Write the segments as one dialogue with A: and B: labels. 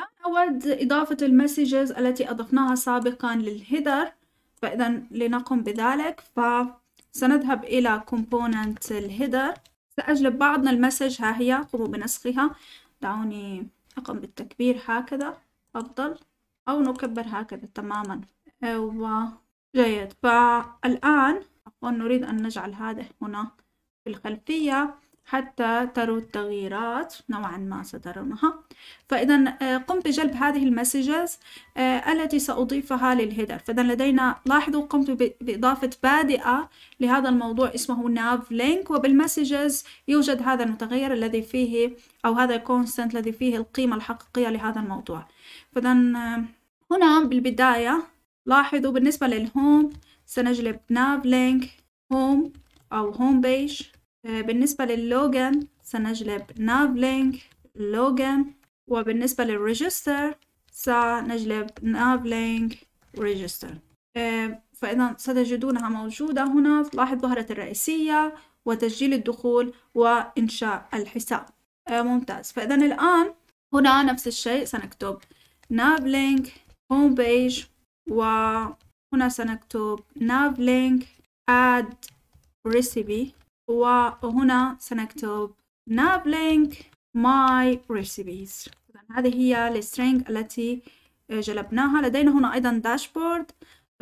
A: الآن أود إضافة ال messages التي أضفناها سابقا لل header فإذا لنقم بذلك فسنذهب إلى component ال header سأجلب بعض ال messages. ها هي قوموا بنسخها. دعوني أقم بالتكبير هكذا. أفضل أو نكبر هكذا تماما. وجيد فالآن نريد أن نجعل هذا هنا في الخلفية. حتى تروا التغييرات نوعا ما سترونها. فإذا آه، قمت بجلب هذه ال messages آه، التي سأضيفها لل header فإذا لدينا لاحظوا قمت بإضافة بادئة لهذا الموضوع اسمه nav link وبال messages يوجد هذا المتغير الذي فيه أو هذا ال constant الذي فيه القيمة الحقيقية لهذا الموضوع. فإذا آه، هنا بالبداية لاحظوا بالنسبة لل home سنجلب nav link home أو home page بالنسبة لل login سنجلب nav link login وبالنسبة لل register سنجلب nav link register فإذا ستجدونها موجودة هنا لاحظ ظهرت الرئيسية وتسجيل الدخول وإنشاء الحساب. آه، ممتاز. فإذا الآن هنا نفس الشيء سنكتب nav link home page وهنا سنكتب nav link add recipe. وهنا سنكتب link my recipes. هذه هي السترينج التي جلبناها. لدينا هنا أيضا داشبورد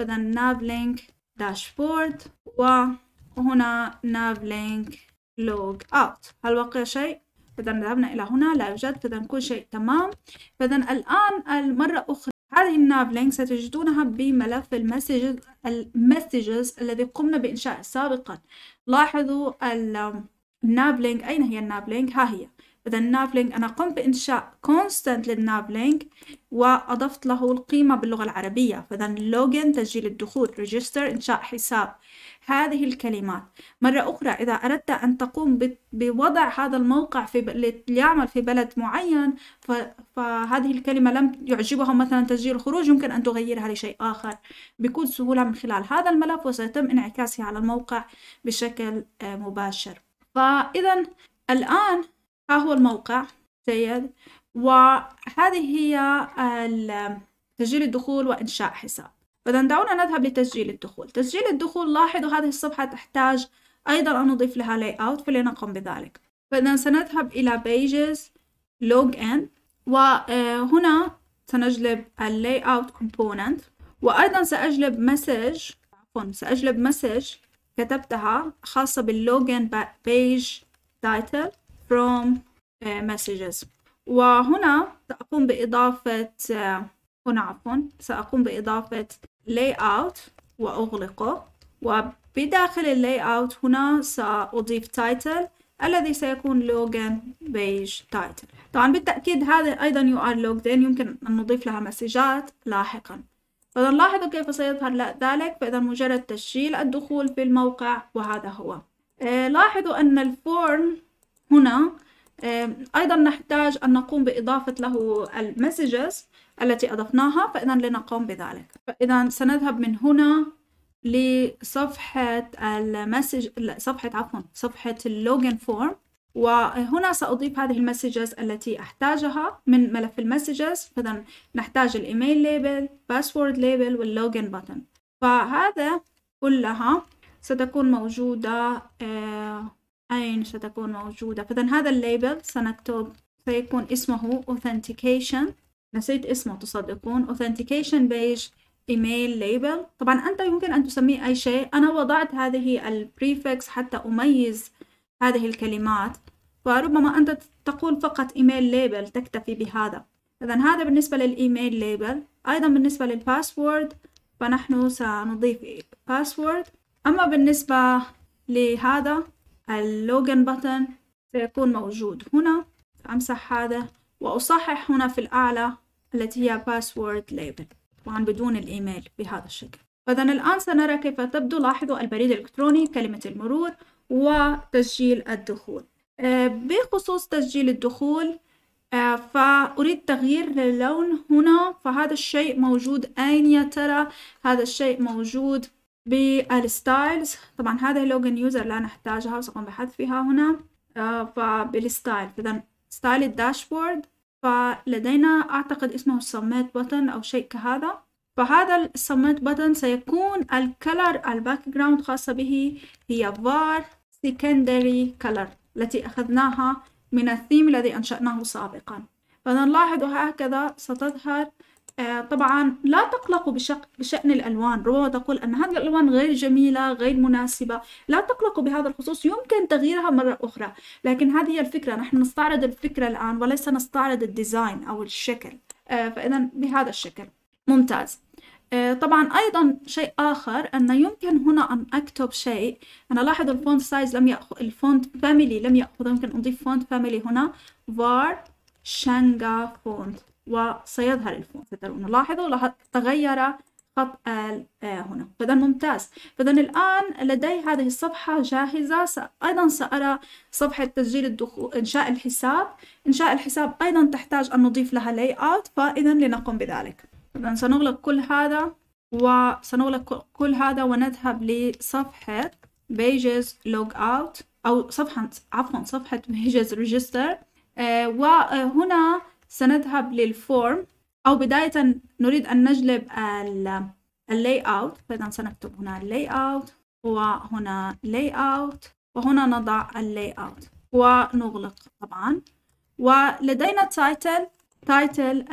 A: nav link dashboard. وهنا link log out هل بقي شيء؟ فإذا ذهبنا إلى هنا. لا يوجد. فإذا كل شيء تمام. فإذا الآن المرة أخرى هذه ال nav link ستجدونها بملف ال messages ال messages الذي قمنا بإنشائه سابقا. لاحظوا ال nav link أين هي ال nav link ها هي. إذا ال nav link أنا قمت بإنشاء لل nav link وأضفت له القيمة باللغة العربية. فإذا login تسجيل الدخول register إنشاء حساب. هذه الكلمات. مرة أخرى إذا أردت أن تقوم بوضع هذا الموقع في ليعمل في بلد معين فهذه الكلمة لم يعجبهم مثلا تسجيل الخروج يمكن أن تغيرها لشيء آخر بكل سهولة من خلال هذا الملف وسيتم انعكاسه على الموقع بشكل آه، مباشر. فإذا الآن ها هو الموقع. جيد. وهذه هي تسجيل الدخول وإنشاء حساب. فإذا دعونا نذهب لتسجيل الدخول. تسجيل الدخول لاحظوا هذه الصفحة تحتاج أيضا أن نضيف لها layout فلنقم بذلك. فإذا سنذهب إلى pages log in وهنا سنجلب ال layout component. وأيضا سأجلب message عفوا سأجلب message كتبتها خاصة باللوجن page title. From messages. وهنا سأقوم بإضافة هنا عفوا سأقوم بإضافة layout وأغلقه. وبداخل layout هنا سأضيف title الذي سيكون login page title. طبعا بالتأكيد هذا أيضا you are logged in يمكن أن نضيف لها message ات لاحقا. فإذا لاحظوا كيف سيظهر ذلك فإذا مجرد تسجيل الدخول في الموقع وهذا هو. آه لاحظوا أن ال form هنا أيضا نحتاج أن نقوم بإضافة له ال messages التي أضفناها فإذا لنقوم بذلك. فإذا سنذهب من هنا لصفحة ال message صفحة عفوا صفحة ال login form. وهنا سأضيف هذه ال messages التي أحتاجها من ملف ال messages فإذا نحتاج ال email label password label وال login button فهذا كلها ستكون موجودة آه أين ستكون موجودة؟ فإذا هذا ال label سنكتب سيكون اسمه authentication. نسيت اسمه تصدقون؟ authentication page email label. طبعا أنت يمكن أن تسميه أي شيء. أنا وضعت هذه ال prefix حتى أميز هذه الكلمات. فربما أنت تقول فقط email label تكتفي بهذا. إذا هذا بالنسبة لل email label أيضا بالنسبة لل password فنحن سنضيف password أما بالنسبة لهذا اللوجن بutton سيكون موجود هنا أمسح هذا وأصحح هنا في الأعلى التي هي password label طبعا بدون الإيميل بهذا الشكل. فإذا الآن سنرى كيف تبدو لاحظوا البريد الإلكتروني كلمة المرور وتسجيل الدخول. آه، بخصوص تسجيل الدخول آه، فأريد تغيير اللون هنا فهذا الشيء موجود أين يا ترى؟ هذا الشيء موجود بال styles طبعا هذا login user لا نحتاجها سأقوم بحذفها هنا. آه، فبال style. إذا style ال dashboard. فلدينا أعتقد اسمه submit button أو شيء كهذا. فهذا ال submit button سيكون ال color ال background خاصة به هي var secondary color التي أخذناها من الثيم الذي أنشأناه سابقا. فنلاحظ هكذا ستظهر طبعا لا تقلقوا بشق بشأن الألوان. ربما تقول أن هذه الألوان غير جميلة غير مناسبة. لا تقلقوا بهذا الخصوص. يمكن تغييرها مرة أخرى. لكن هذه هي الفكرة. نحن نستعرض الفكرة الآن وليس نستعرض ال design أو الشكل. آه، فإذا بهذا الشكل. ممتاز. آه، طبعا أيضا شيء آخر أن يمكن هنا أن أكتب شيء. أنا لاحظ ال font size لم يأخذ ال font family لم يأخذ. يمكن أضيف font family هنا. var Changa font وسيظهر الفونت ترون لاحظوا تغير خط ال هنا. فإذا ممتاز. فإذا الآن لدي هذه الصفحة جاهزة. أيضا سأرى صفحة تسجيل الدخول إنشاء الحساب. إنشاء الحساب أيضا تحتاج أن نضيف لها layout فإذا لنقم بذلك. إذا سنغلق كل هذا وسنغلق كل هذا ونذهب لصفحة pages log out أو صفحة عفوا صفحة pages register. آه وهنا سنذهب لل form أو بداية نريد أن نجلب ال layout فإذا سنكتب هنا ال layout وهنا layout وهنا نضع ال layout ونغلق طبعا. ولدينا title title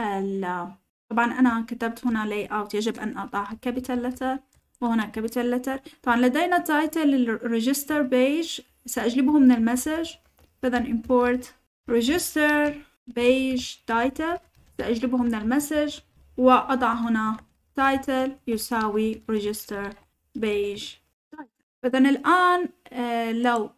A: طبعا أنا كتبت هنا layout يجب أن أضعها capital letter وهنا capital letter طبعا لدينا title ال register page سأجلبه من ال message. فإذا import register. Page title سأجلبه من ال message وأضع هنا title يساوي register title. فإذا الآن آه لو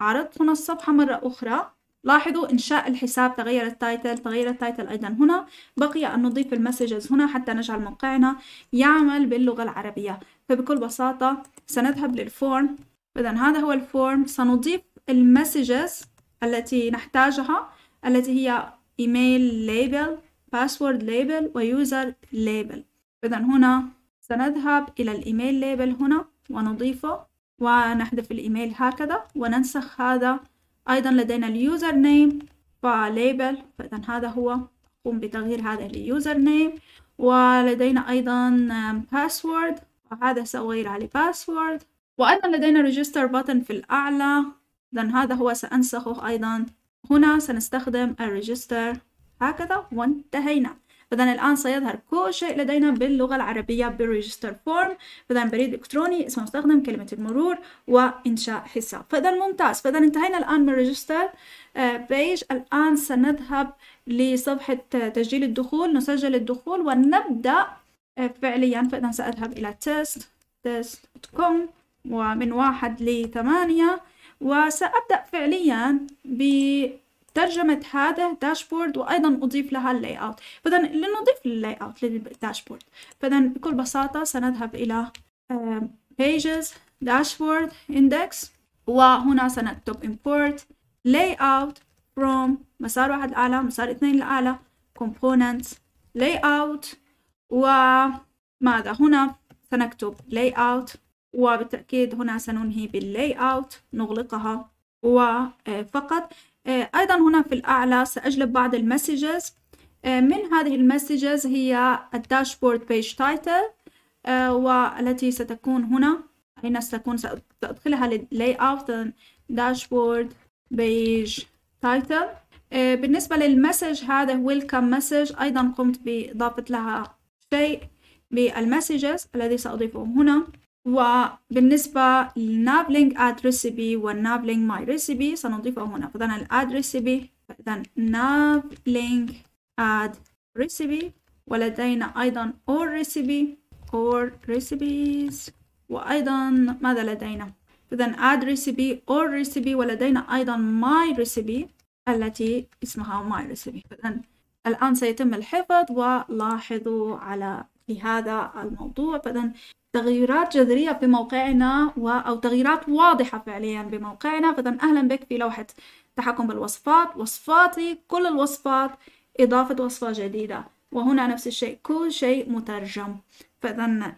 A: عرضت هنا الصفحة مرة أخرى لاحظوا إنشاء الحساب تغير ال title تغير ال title أيضا هنا. بقي أن نضيف ال messages هنا حتى نجعل موقعنا يعمل باللغة العربية. فبكل بساطة سنذهب لل form إذا هذا هو ال form سنضيف ال messages التي نحتاجها. التي هي email label password label و user label. إذا هنا سنذهب إلى ال email label هنا ونضيفه ونحذف الإيميل هكذا وننسخ هذا. أيضا لدينا ال username label. فإذا هذا هو أقوم بتغيير هذا ال username ولدينا أيضا password وهذا سأغير عليه password وأيضا لدينا register button في الأعلى. إذا هذا هو سأنسخه أيضا. هنا سنستخدم ال register هكذا وانتهينا. إذا الآن سيظهر كل شيء لدينا باللغة العربية بال register form إذا بريد إلكتروني اسم مستخدم كلمة المرور وإنشاء حساب. فإذا ممتاز. فإذا انتهينا الآن من register page الآن سنذهب لصفحة تسجيل الدخول. نسجل الدخول ونبدأ آه، فعليا. فإذا سأذهب إلى test test.com ومن واحد لثمانية. وسأبدأ فعليا ب ترجمة هذا dashboard وأيضا أضيف لها ال layout فإذا لنضيف ال layout لل dashboard فإذا بكل بساطة سنذهب إلى pages dashboard index وهنا سنكتب import layout from مسار واحد الأعلى مسار اثنين الأعلى components layout وماذا؟ هنا سنكتب layout وبالتأكيد هنا سننهي بالlayout نغلقها. وفقط آه، أيضا هنا في الأعلى سأجلب بعض المسجز. آه، من هذه ال messages هي ال dashboard page title والتي ستكون هنا. هنا ستكون سأدخلها لل layout dashboard page title بالنسبة لل message هذا welcome message أيضا قمت بإضافة لها شيء بال messages الذي سأضيفه هنا. وبالنسبة للنابلينج اد ريسيبي والنابلينج ماي ريسيبي سنضيفه هنا. فإذا ال add recipe فإذا nav link اد ريسيبي ولدينا أيضا أور ريسيبي أور recipes وأيضا ماذا لدينا؟ إذا add recipe or recipe ولدينا أيضا my recipe التي اسمها my recipe إذا الآن سيتم الحفظ ولاحظوا على لهذا الموضوع. فإذا تغييرات جذرية في موقعنا و... أو تغييرات واضحة فعليا بموقعنا فإذا أهلا بك في لوحة تحكم بالوصفات. وصفاتي كل الوصفات إضافة وصفة جديدة. وهنا نفس الشيء كل شيء مترجم. فإذا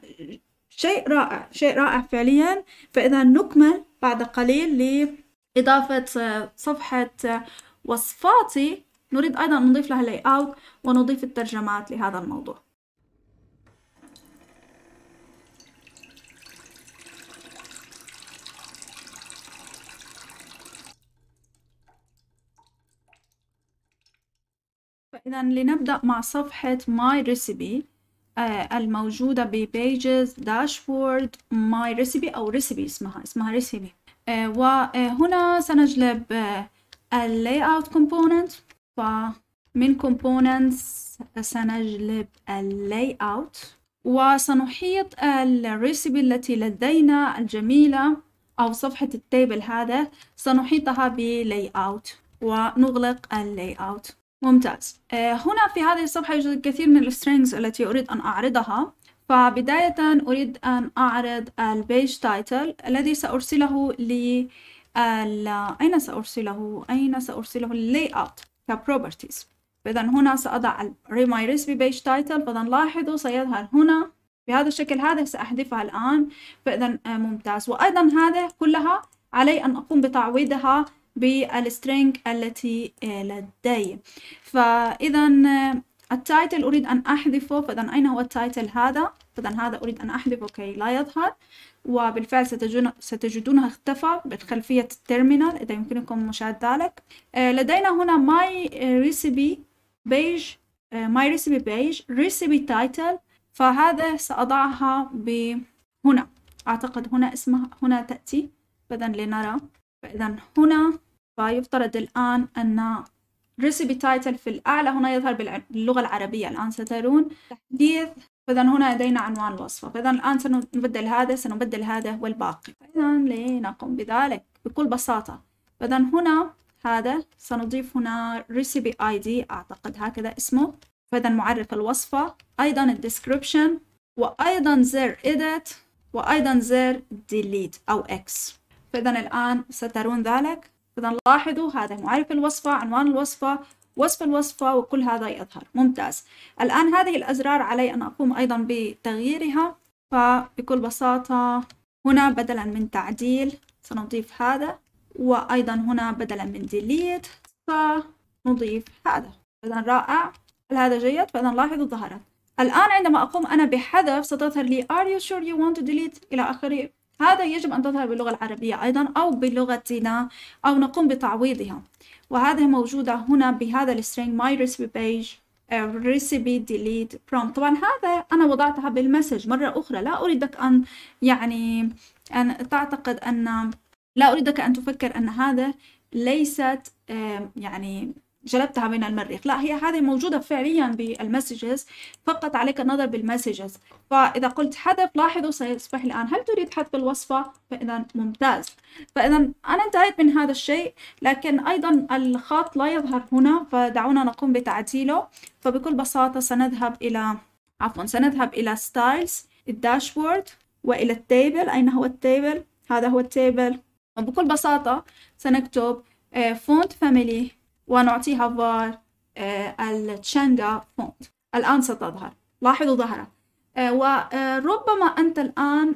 A: شيء رائع شيء رائع فعليا. فإذا نكمل بعد قليل لإضافة صفحة وصفاتي. نريد أيضا نضيف لها لاي اوت ونضيف الترجمات لهذا الموضوع. فإذا لنبدأ مع صفحة My Recipe آه الموجودة ب pages dashboard My Recipe أو Recipe اسمها اسمها Recipe. آه وهنا سنجلب آه Layout Component. فمن Components سنجلب Layout. وسنحيط ال recipe التي لدينا الجميلة أو صفحة ال table هذا سنحيطها ب layout ونغلق ال layout ممتاز. آه، هنا في هذه الصفحة يوجد الكثير من ال strings التي أريد أن أعرضها. فبداية أريد أن أعرض ال page title الذي سأرسله ل أين سأرسله؟ أين سأرسله؟ لل layout ك properties فإذا هنا سأضع my recipe page title. فإذا لاحظوا سيظهر هنا. بهذا الشكل هذا سأحذفها الآن. فإذا آه، ممتاز. وأيضا هذا كلها علي أن أقوم بتعويضها بال string التي آه، لدي. فإذا آه، ال title أريد أن أحذفه. فإذا أين هو ال title هذا؟ فإذا هذا أريد أن أحذفه كي لا يظهر. وبالفعل ستجدون ستجدونه اختفى بخلفية ال terminal إذا يمكنكم مشاهدة ذلك. آه، لدينا هنا my recipe page my recipe page recipe title. فهذا سأضعها بهنا. أعتقد هنا اسمها هنا تأتي. فإذا لنرى. فإذا هنا فيفترض الآن أن recipe title في الأعلى هنا يظهر باللغة العربية. الآن سترون تحديث فإذا هنا لدينا عنوان الوصفة فإذا الآن سنبدل هذا سنبدل هذا والباقي. فإذا لنقوم بذلك بكل بساطة. فإذا هنا هذا سنضيف هنا recipe ID أعتقد هكذا اسمه. فإذا معرف الوصفة أيضا ال description. وأيضا زر edit. وأيضا زر delete أو X. فإذا الآن سترون ذلك. إذا لاحظوا هذا معرف الوصفة عنوان الوصفة وصف الوصفة وكل هذا يظهر. ممتاز. الآن هذه الأزرار علي أن أقوم أيضا بتغييرها. فبكل بساطة هنا بدلا من تعديل سنضيف هذا وأيضا هنا بدلا من delete سنضيف هذا. إذا رائع. هل هذا جيد؟ فإذا لاحظوا ظهرت الآن عندما أقوم أنا بحذف ستظهر لي are you sure you want to delete? إلى آخره. هذا يجب أن تظهر باللغة العربية أيضا أو بلغتنا أو نقوم بتعويضها. وهذه موجودة هنا بهذا ال string my recipe page recipe delete prompt. طبعا هذا أنا وضعتها بال message مرة أخرى لا أريدك أن يعني أن تعتقد أن لا أريدك أن تفكر أن هذا ليست يعني جلبتها من المريخ. لا هي هذه موجودة فعليا بال messages فقط عليك النظر بال messages فإذا قلت حذف لاحظوا سيصبح الآن. هل تريد حذف الوصفة؟ فإذا ممتاز. فإذا أنا انتهيت من هذا الشيء لكن أيضا الخط لا يظهر هنا فدعونا نقوم بتعديله. فبكل بساطة سنذهب إلى عفوا سنذهب إلى styles ال dashboard وإلى ال table أين هو ال table هذا هو ال table وبكل بساطة سنكتب font آه، family ونعطيها var آه، ال Changa font. الآن ستظهر. لاحظوا ظهرت آه، وربما أنت الآن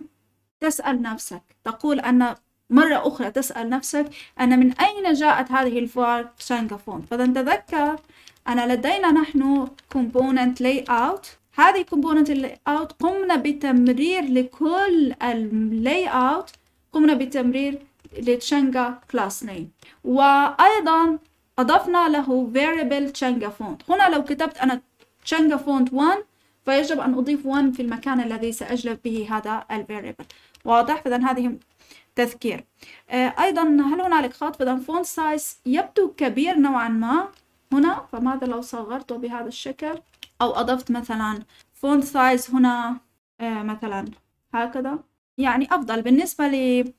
A: تسأل نفسك تقول أن مرة أخرى تسأل نفسك أن من أين جاءت هذه ال var Changa font؟ فإذا تذكر أن لدينا نحن component layout. هذه component layout قمنا بتمرير لكل layout قمنا بتمرير ل Changa class name وأيضا أضفنا له variable Changa font. هنا لو كتبت أنا Changa font 1 فيجب أن أضيف 1 في المكان الذي سأجلب به هذا variable. واضح؟ فإذا هذه تذكير. آه، أيضا هل هنالك خط فإذا font size يبدو كبير نوعا ما. هنا فماذا لو صغرته بهذا الشكل؟ أو أضفت مثلا font size هنا آه، مثلا هكذا. يعني أفضل بالنسبة لي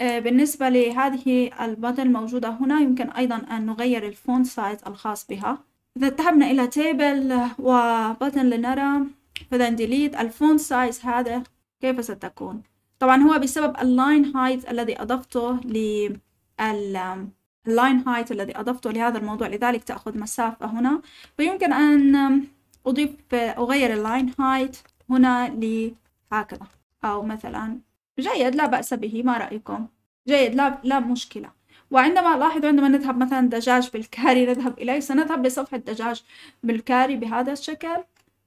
A: بالنسبة لهذه ال button الموجودة هنا يمكن أيضا أن نغير ال font size الخاص بها. إذا ذهبنا إلى table و button لنرى فإذا delete ال font size هذا كيف ستكون؟ طبعا هو بسبب ال line height الذي أضفته لل ال line height الذي أضفته لهذا الموضوع لذلك تأخذ مسافة هنا. فيمكن أن أضيف أغير ال line height هنا لهكذا. أو مثلا جيد لا بأس به ما رأيكم؟ جيد لا لا مشكلة. وعندما لاحظ عندما نذهب مثلا دجاج بالكاري نذهب إليه سنذهب لصفحة دجاج بالكاري بهذا الشكل.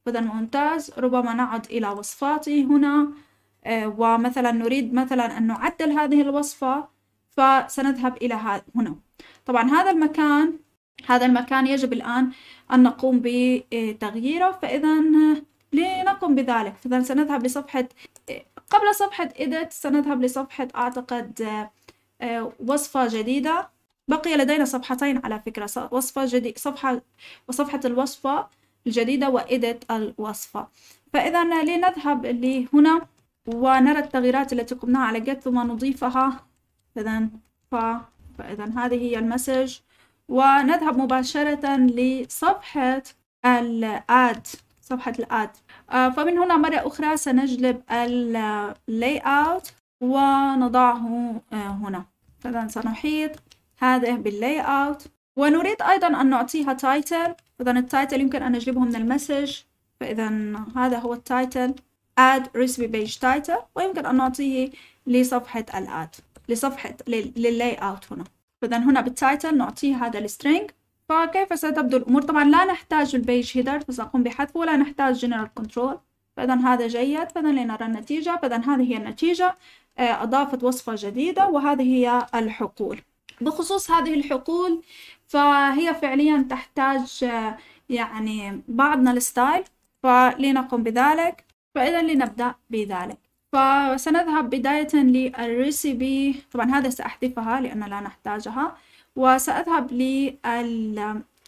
A: إذا ممتاز ربما نعد إلى وصفاتي هنا. آه، ومثلا نريد مثلا أن نعدل هذه الوصفة فسنذهب إلى هنا. طبعا هذا المكان هذا المكان يجب الآن أن نقوم بتغييره فإذا لنقم بذلك. فإذا سنذهب لصفحة قبل صفحة edit سنذهب لصفحة أعتقد آه، وصفة جديدة. بقي لدينا صفحتين على فكرة وصفة جديدة صفحة وصفحة الوصفة الجديدة و edit الوصفة. فإذا لنذهب لهنا ونرى التغييرات التي قمناها على Git ثم نضيفها. إذا ف... فإذا هذه هي ال message. ونذهب مباشرة لصفحة ال add صفحة ال add. فمن هنا مرة أخرى سنجلب ال layout ونضعه آه، هنا. فإذا سنحيط هذا بال layout ونريد أيضا أن نعطيها title إذا ال title يمكن أن نجلبه من ال message. فإذا هذا هو ال title add recipe page title. ويمكن أن نعطيه لصفحة ال add لصفحة لل layout هنا. فإذا هنا بال title نعطيه هذا ال string فكيف ستبدو الأمور؟ طبعا لا نحتاج ال page header فسأقوم بحذفه ولا نحتاج general control فإذا هذا جيد فإذا لنرى النتيجة فإذا هذه هي النتيجة. آه، أضافت وصفة جديدة وهذه هي الحقول. بخصوص هذه الحقول فهي فعليا تحتاج آه، يعني بعضنا ال style فلنقم بذلك. فإذا لنبدأ بذلك. فسنذهب بداية لل recipe طبعا هذا سأحذفها لأن لا نحتاجها. وسأذهب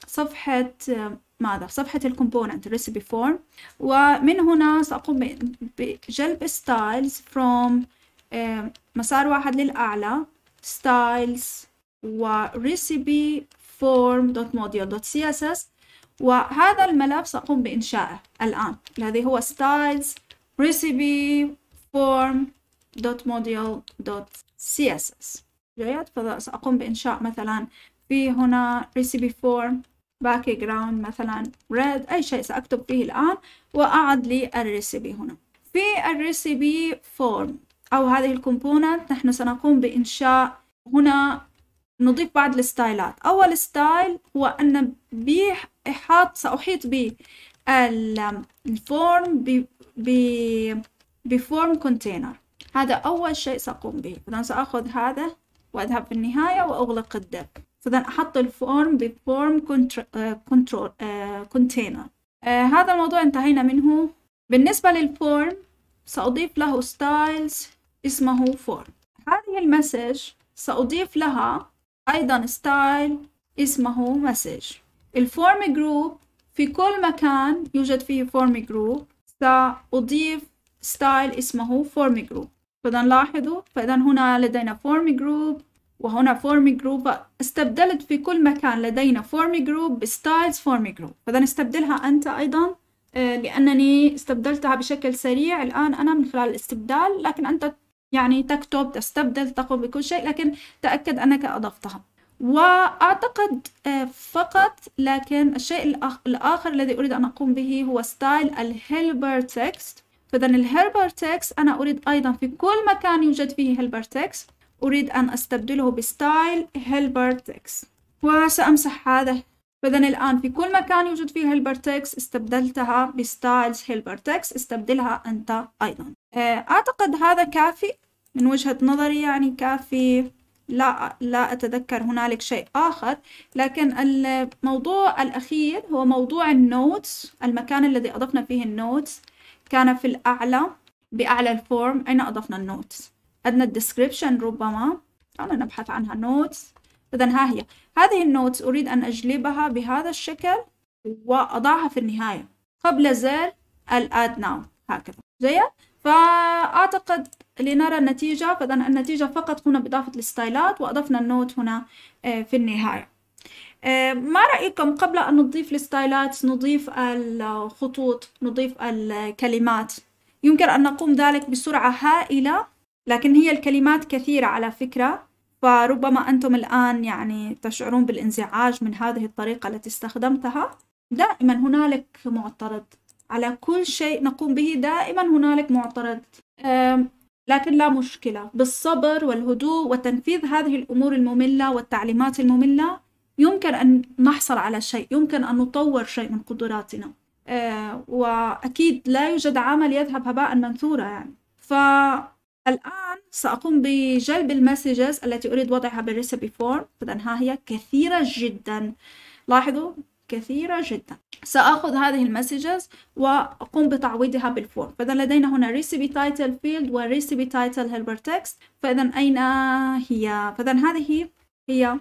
A: لصفحة ماذا؟ صفحة ال component recipe form. ومن هنا سأقوم بجلب styles from مسار واحد للأعلى. styles و recipe form.module.css وهذا الملف سأقوم بإنشائه الآن. الذي هو styles recipe form.module.css جيد فسأقوم بإنشاء مثلا في هنا recipe form background مثلا red أي شيء سأكتب فيه الآن وأعد للريسيبي هنا. في ال recipe form أو هذه ال component نحن سنقوم بإنشاء هنا نضيف بعض ال style ات. أول style هو أن بإحاط سأحيط ب ال form ب form container هذا أول شيء سأقوم به. إذا سأخذ هذا وأذهب في النهاية وأغلق ال div. فإذا أحط ال form ب form control container هذا الموضوع انتهينا منه. بالنسبة لل form سأضيف له styles اسمه form هذه ال message سأضيف لها أيضا style اسمه message. ال form group في كل مكان يوجد فيه form group سأضيف style اسمه form group فإذا لاحظوا فإذا هنا لدينا form group وهنا form group استبدلت في كل مكان لدينا form group ب styles form group فإذا استبدلها أنت أيضا آه، لأنني استبدلتها بشكل سريع. الآن أنا من خلال الاستبدال لكن أنت يعني تكتب تستبدل تقوم بكل شيء لكن تأكد أنك أضفتها. وأعتقد آه، فقط لكن الشيء الآخر الذي أريد أن أقوم به هو style ال helper text فإذا ال helper text أنا أريد أيضا في كل مكان يوجد فيه helper text أريد أن أستبدله ب style helper text وسأمسح هذا. فإذا الآن في كل مكان يوجد فيه helper text استبدلتها ب styles helper text استبدلها أنت أيضا. آه، أعتقد هذا كافي. من وجهة نظري يعني كافي. لا لا أتذكر هنالك شيء آخر. لكن الموضوع الأخير هو موضوع ال notes المكان الذي أضفنا فيه ال notes كان في الأعلى بأعلى ال form. أين أضفنا ال notes؟ أدنى ال description ربما. أنا نبحث عنها. notes. إذا ها هي. هذه ال notes أريد أن أجلبها بهذا الشكل وأضعها في النهاية. قبل زر ال add now. هكذا. جيد فأعتقد لنرى النتيجة. فإذا النتيجة فقط هنا بإضافة الستايلات وأضفنا ال note هنا آه، في النهاية. ما رأيكم قبل أن نضيف الستايلات نضيف الخطوط نضيف الكلمات؟ يمكن أن نقوم ذلك بسرعة هائلة لكن هي الكلمات كثيرة على فكرة فربما أنتم الآن يعني تشعرون بالانزعاج من هذه الطريقة التي استخدمتها. دائما هنالك معترض. على كل شيء نقوم به دائما هنالك معترض. لكن لا مشكلة. بالصبر والهدوء وتنفيذ هذه الأمور المملة والتعليمات المملة يمكن أن نحصل على شيء يمكن أن نطور شيء من قدراتنا. آه وأكيد لا يوجد عمل يذهب هباء منثورا يعني. فالآن سأقوم بجلب ال messages التي أريد وضعها بال recipe form فإذا ها هي كثيرة جدا. لاحظوا كثيرة جدا. سأخذ هذه ال messages وأقوم بتعويضها بال form فإذا لدينا هنا recipe title field و recipe title helper text. فإذا أين هي؟ فإذا هذه هي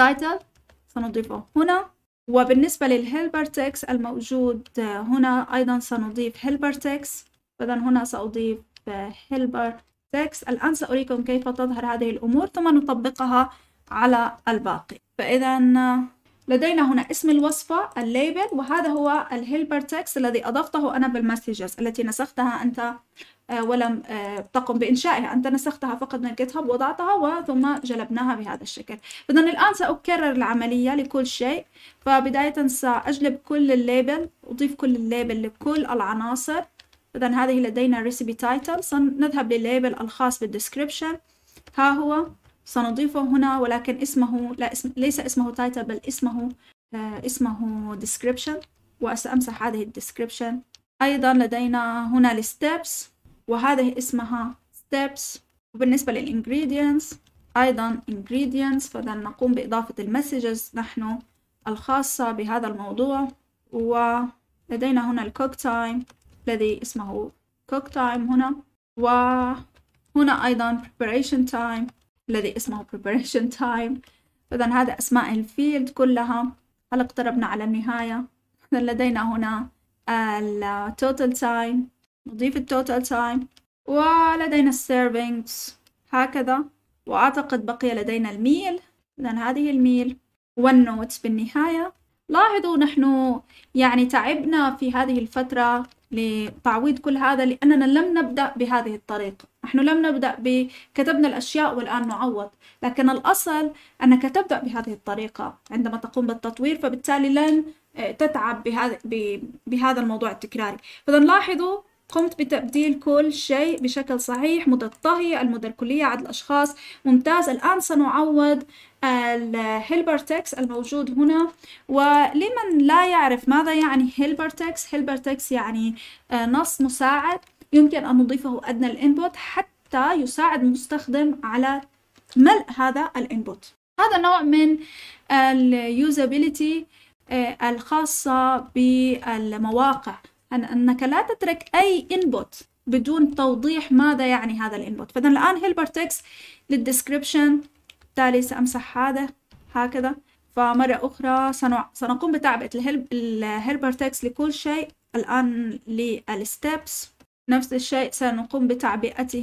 A: title سنضيفه هنا. وبالنسبة لل helper text الموجود هنا أيضا سنضيف helper text فإذا هنا سأضيف helper text الآن سأريكم كيف تظهر هذه الأمور ثم نطبقها على الباقي. فإذا لدينا هنا اسم الوصفة ال label وهذا هو ال helper text الذي أضفته أنا بال messages التي نسختها أنت ولم آه، تقم بإنشائها. أنت نسختها فقط من ال GitHub وضعتها وثم جلبناها بهذا الشكل. إذا الآن سأكرر العملية لكل شيء. فبداية سأجلب كل ال label أضيف كل ال label لكل العناصر. إذا هذه لدينا recipe title سنذهب للل label الخاص بال description ها هو سنضيفه هنا ولكن اسمه لا اسم ليس اسمه title بل اسمه آه اسمه description. وسأمسح هذه description أيضا لدينا هنا ال steps وهذه اسمها steps. وبالنسبة لل ingredients أيضا ingredients فإذا نقوم بإضافة ال messages نحن الخاصة بهذا الموضوع. ولدينا هنا ال cook time الذي اسمه cook time هنا. وهنا أيضا preparation time الذي اسمه preparation time. إذا هذا أسماء ال field كلها. هل اقتربنا على النهاية؟ لدينا هنا ال total time. نضيف ال total time. ولدينا ال servings هكذا. وأعتقد بقي لدينا ال meal. إذا هذه ال meal. وال notes بالنهاية. لاحظوا نحن يعني تعبنا في هذه الفترة لتعويض كل هذا لأننا لم نبدأ بهذه الطريقة. نحن لم نبدأ بكتبنا الأشياء والآن نعوض. لكن الأصل أنك تبدأ بهذه الطريقة. عندما تقوم بالتطوير فبالتالي لن آه، تتعب بهذا بهذا الموضوع التكراري. فإذا لاحظوا قمت بتبديل كل شيء بشكل صحيح مدة الطهي المدة الكلية عدد الأشخاص. ممتاز. الآن سنعوض ال helper text الموجود هنا. ولمن لا يعرف ماذا يعني helper text helper text يعني آه، نص مساعد يمكن أن نضيفه أدنى ال input حتى يساعد المستخدم على ملء هذا ال input. هذا نوع من ال usability آه، الخاصة بالمواقع. أنك لا تترك أي input بدون توضيح ماذا يعني هذا ال input فإذا الآن helper text لل description بالتالي سأمسح هذا هكذا. فمرة أخرى سنقوم بتعبئة ال helper text لكل شيء. الآن لل steps نفس الشيء. سنقوم بتعبئته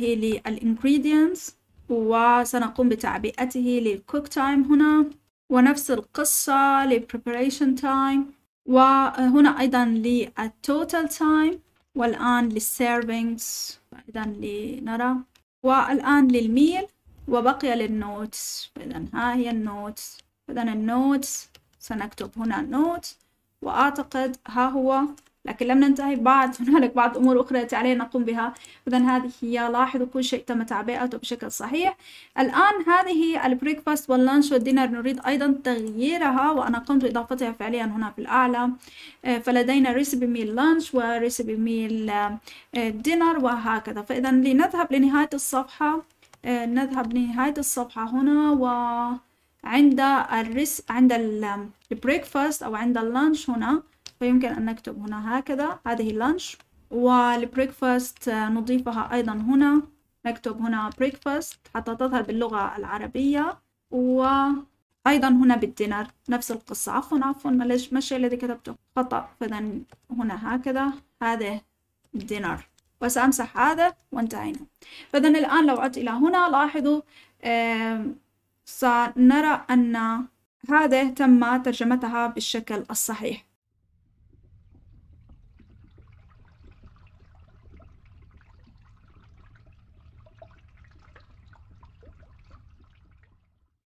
A: لل ingredients وسنقوم بتعبئته لل cook time هنا. ونفس القصة لل preparation time وهنا أيضا لل total time والآن لل servings أيضا لنرى والآن لل meal وبقي لل notes إذا ها هي ال notes إذا ال notes سنكتب هنا note وأعتقد ها هو لكن لم ننتهي بعد هنالك بعض أمور أخرى التي علينا نقوم بها. إذا هذه هي لاحظوا كل شيء تم تعبئته بشكل صحيح. الآن هذه ال breakfast وال lunch وال dinner نريد أيضا تغييرها وأنا قمت بإضافتها فعليا هنا في الأعلى. آه، فلدينا recipe meal lunch و recipe meal dinner وهكذا. فإذا لنذهب لنهاية الصفحة آه، نذهب لنهاية الصفحة هنا و عند الريس عند ال breakfast أو عند ال lunch هنا فيمكن أن نكتب هنا هكذا. هذه ال lunch. وال breakfast نضيفها أيضا هنا. نكتب هنا breakfast حتى تظهر باللغة العربية. وأيضا هنا بال dinner نفس القصة. عفوا عفوا. ما الشيء الذي كتبته. خطأ. فإذا هنا هكذا. هذا ال dinner وسأمسح هذا وانتهينا. فإذا الآن لو عدت إلى هنا لاحظوا سنرى أن هذه تم ترجمتها بالشكل الصحيح.